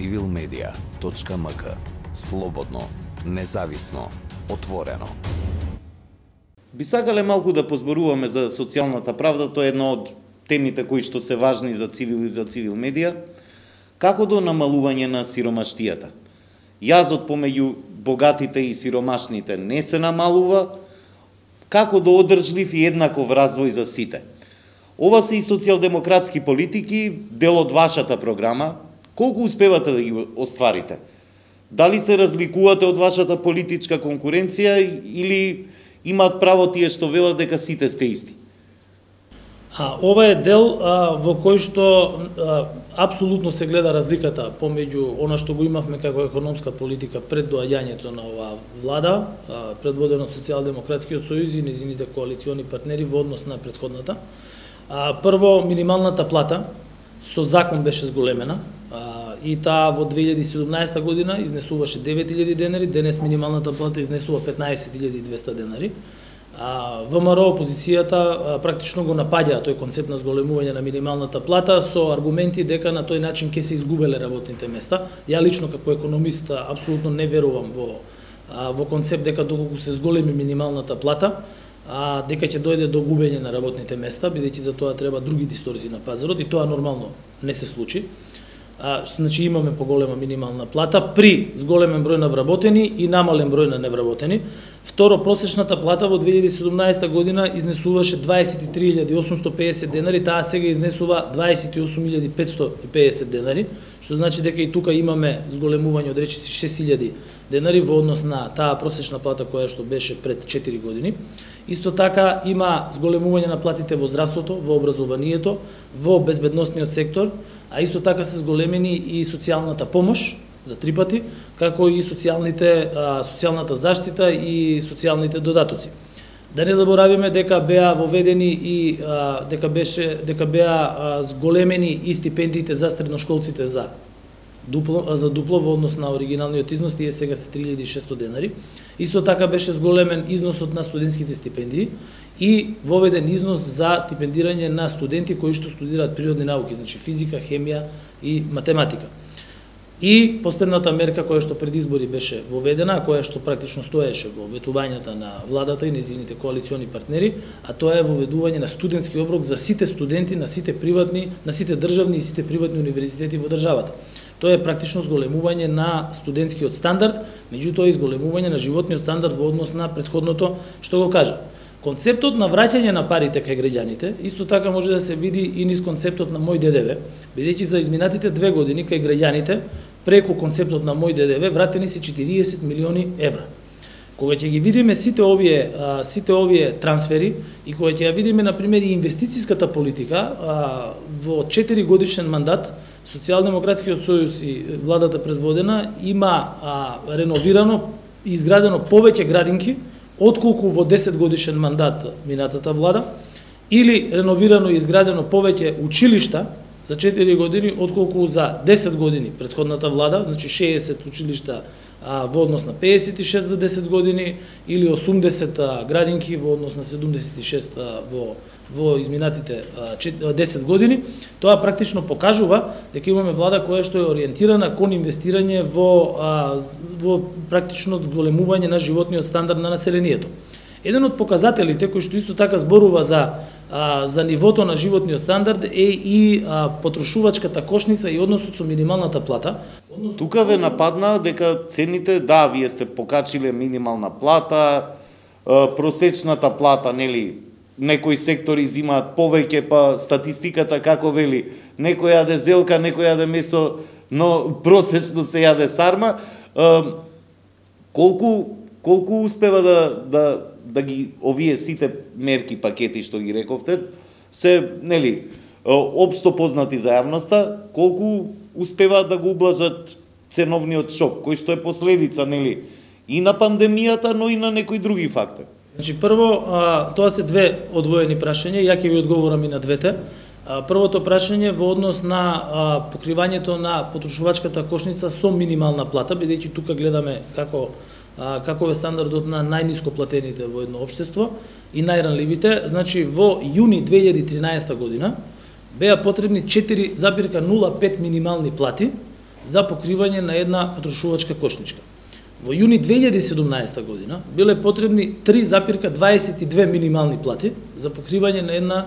civilmedia.mk Слободно, независно, отворено. Би сакале малку да позборуваме за социјалната правда, тоа е една од темите кои што се важни за цивил и за цивил медија, како до намалување на сиромаштијата. Јазот помеѓу богатите и сиромашните не се намалува, како до одржлив и еднаков развој за сите. Ова се и социјалдемократски политики, дел од вашата програма. Колку успевате да ги остварите? Дали се разликувате од вашата политичка конкуренција или имаат право тие што велат дека сите сте исти? А, ова е дел а, во кој што а, апсолутно се гледа разликата помеѓу она што го имавме како економска политика пред доаѓањето на оваа влада, а, предводена од Социјалдемократскиот сојуз и незините коалициони партнери во однос на предходната. А, прво, минималната плата со закон беше зголемена а, и таа во 2017 година изнесуваше 9000 денари, денес минималната плата изнесува 15200 денари. А, ВМРО опозицијата а, практично го напаѓа тој концепт на зголемување на минималната плата со аргументи дека на тој начин ќе се изгубеле работните места. Ја лично како економист апсолутно не верувам во а, во концепт дека доколку се зголеми минималната плата, а дека ќе дојде до губење на работните места, бидејќи за тоа треба други дисторзии на пазарот и тоа нормално не се случи. А, значи имаме поголема минимална плата при зголемен број на вработени и намален број на невработени. Второ, просечната плата во 2017 година изнесуваше 23.850 денари, таа сега изнесува 28.550 денари, што значи дека и тука имаме зголемување од речиси 6.000 денари во однос на таа просечна плата која што беше пред 4 години. Исто така има зголемување на платите во здравството, во образованието, во безбедносниот сектор, а исто така се зголемени и социјалната помош за три пати, како и социјалните социјалната заштита и социјалните додатоци. Да не заборавиме дека беа воведени и дека беше дека беа зголемени и стипендиите за средношколците за дупло, за дупло во однос на оригиналниот износ, тие сега се 3600 денари. Исто така беше зголемен износот на студентските стипендии и воведен износ за стипендирање на студенти кои што студираат природни науки, значи физика, хемија и математика. И последната мерка која што пред избори беше воведена, која што практично стоеше во ветувањата на владата и незините коалициони партнери, а тоа е воведување на студентски оброк за сите студенти на сите приватни, на сите државни и сите приватни универзитети во државата. Тоа е практично зголемување на студентскиот стандард, меѓутоа и зголемување на животниот стандард во однос на предходното што го кажа. Концептот на враќање на парите кај граѓаните, исто така може да се види и низ концептот на мој ДДВ, бидејќи за изминатите две години кај граѓаните, преку концептот на мој ДДВ, вратени се 40 милиони евра. Кога ќе ги видиме сите овие сите овие трансфери и кога ќе ја видиме на пример и инвестицијската политика во 4 годишен мандат Социјалдемократскиот сојуз и владата предводена има а, реновирано и изградено повеќе градинки отколку во 10 годишен мандат минатата влада или реновирано и изградено повеќе училишта за 4 години отколку за 10 години предходната влада, значи 60 училишта а, во однос на 56 за 10 години или 80 градинки во однос на 76 во во изминатите 10 години, тоа практично покажува дека имаме влада која што е ориентирана кон инвестирање во во практично големување на животниот стандард на населението. Еден од показателите кој што исто така зборува за а, за нивото на животниот стандард е и а, потрошувачката кошница и односот со минималната плата. Тука ве нападна дека цените, да, вие сте покачиле минимална плата, просечната плата, нели, некои сектори зимаат повеќе, па статистиката како вели, некој јаде зелка, некој јаде месо, но просечно се јаде сарма. Колку колку успева да да да ги овие сите мерки пакети што ги рековте се нели општо познати за јавноста, колку успеваат да го ублажат ценовниот шок, кој што е последица нели и на пандемијата, но и на некои други фактори. Значи прво, а, тоа се две одвоени прашања, ја ќе ви одговорам и на двете. А, првото прашање во однос на а, покривањето на потрошувачката кошница со минимална плата, бидејќи тука гледаме како каков е стандардот на најниско платените во едно општество и најранливите, значи во јуни 2013 година беа потребни 4,05 минимални плати за покривање на една потрошувачка кошничка. Во јуни 2017 година биле потребни 3,22 минимални плати за покривање на една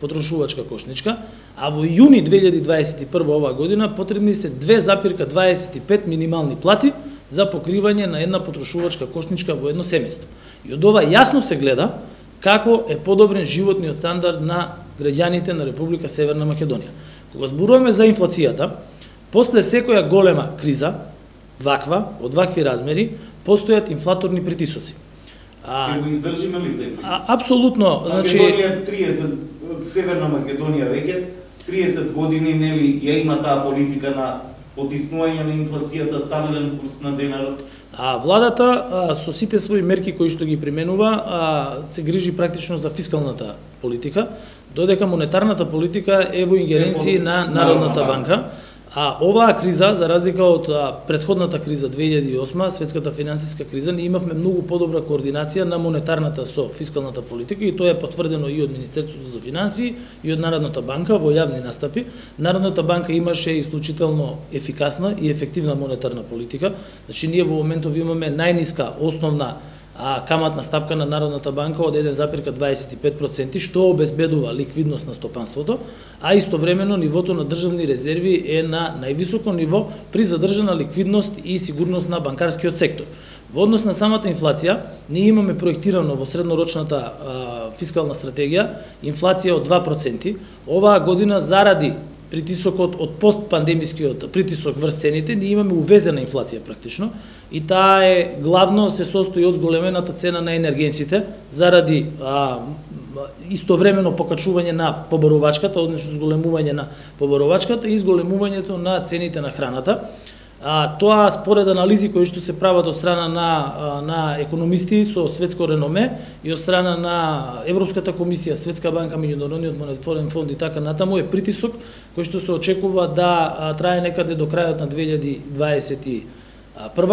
потрошувачка кошничка, а во јуни 2021 оваа година потребни се 2,25 минимални плати за покривање на една потрошувачка кошничка во едно семејство. И од ова јасно се гледа како е подобрен животниот стандард на граѓаните на Република Северна Македонија. Кога зборуваме за инфлацијата, после секоја голема криза, ваква, од вакви размери, постојат инфлаторни притисоци. А, го издржиме ли тој А, апсолутно, значи Македонија 30 Северна Македонија веќе 30 години нели ја има таа политика на потиснување на инфлацијата, стабилен курс на денарот. А владата со сите своји мерки кои што ги применува а, се грижи практично за фискалната политика, додека монетарната политика е во ингеренции на Народната банка. А оваа криза, за разлика од предходната криза 2008, светската финансиска криза, ние имавме многу подобра координација на монетарната со фискалната политика и тоа е потврдено и од Министерството за финансии и од Народната банка во јавни настапи. Народната банка имаше исклучително ефикасна и ефективна монетарна политика. Значи ние во моментов имаме најниска основна а каматна стапка на Народната банка од 1,25%, што обезбедува ликвидност на стопанството, а истовремено нивото на државни резерви е на највисоко ниво при задржана ликвидност и сигурност на банкарскиот сектор. Во однос на самата инфлација, ние имаме проектирано во среднорочната а, фискална стратегија инфлација од 2%. Оваа година заради притисокот од постпандемискиот притисок врз цените, ние имаме увезена инфлација практично и таа е главно се состои од зголемената цена на енергенсите заради а, истовремено покачување на побарувачката, односно зголемување на побарувачката и зголемувањето на цените на храната. А, тоа според анализи кои што се прават од страна на, на економисти со светско реноме и од страна на Европската комисија, Светска банка, Меѓународниот монетарен фонд и така натаму е притисок кој што се очекува да трае некаде до крајот на 2021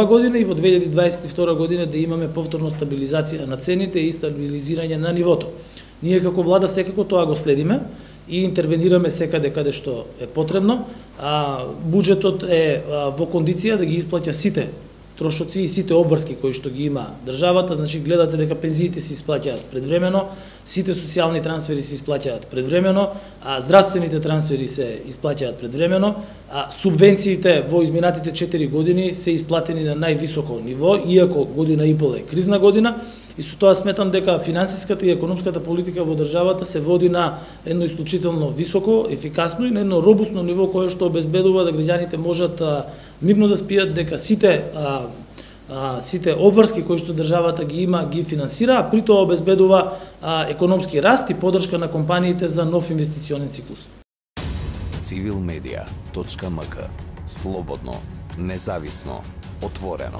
година и во 2022 година да имаме повторно стабилизација на цените и стабилизирање на нивото. Ние како влада секако тоа го следиме и интервенираме секаде каде што е потребно. А, буџетот е а, во кондиција да ги исплаќа сите трошоци и сите обврски кои што ги има државата, значи гледате дека пензиите се исплаќаат предвремено, сите социјални трансфери се исплаќаат предвремено, а здравствените трансфери се исплаќаат предвремено, а субвенциите во изминатите 4 години се исплатени на највисоко ниво, иако година и пол е кризна година, и со тоа сметам дека финансиската и економската политика во државата се води на едно исклучително високо, ефикасно и на едно робусно ниво кое што обезбедува да граѓаните можат мирно да спијат дека сите а, а, сите обврски кои што државата ги има ги финансира, а при тоа обезбедува а, економски раст и подршка на компаниите за нов инвестиционен циклус. civilmedia.mk Слободно, независно, отворено.